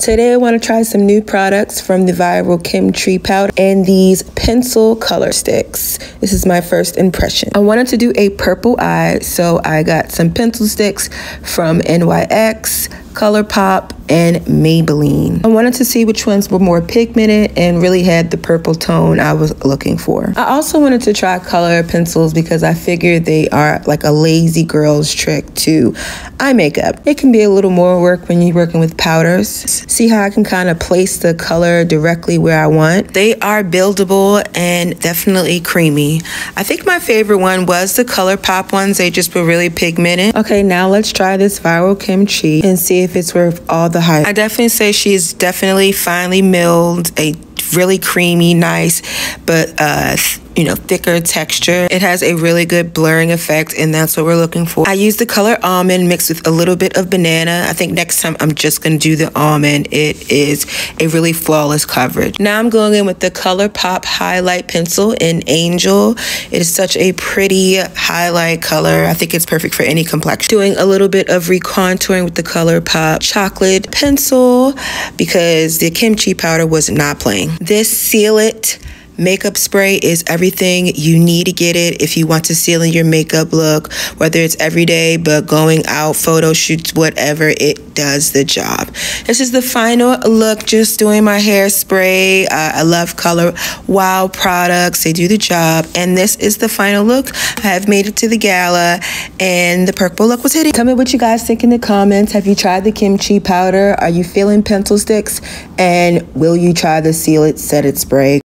Today I want to try some new products from the viral Kimchi powder and these pencil color sticks. This is my first impression. I wanted to do a purple eye, so I got some pencil sticks from NYX, ColourPop, and Maybelline. I wanted to see which ones were more pigmented and really had the purple tone I was looking for. I also wanted to try color pencils because I figured they are like a lazy girl's trick to eye makeup. It can be a little more work when you're working with powders. See how I can kind of place the color directly where I want. They are buildable and definitely creamy. I think my favorite one was the ColourPop ones. They just were really pigmented. Okay, now let's try this Viral Kimchi and see if it's worth all the hype. I definitely say she is definitely finely milled, a really creamy, nice, but uh, you know, thicker texture. It has a really good blurring effect, and that's what we're looking for. I use the color almond mixed with a little bit of banana. I think next time I'm just gonna do the almond. It is a really flawless coverage. Now I'm going in with the ColourPop highlight pencil in Angel. It is such a pretty highlight color. I think it's perfect for any complexion. Doing a little bit of recontouring with the ColourPop chocolate pencil because the kimchi powder was not playing. This Seal It Makeup spray is everything you need to get it if you want to seal in your makeup look, whether it's every day, but going out, photo shoots, whatever, it does the job. This is the final look, just doing my hairspray. Uh, I love Color Wow products, they do the job. And this is the final look. I have made it to the gala, and the purple look was hitting. Tell me what you guys think in the comments. Have you tried the kimchi powder? Are you feeling pencil sticks? And will you try the Seal It Set It spray?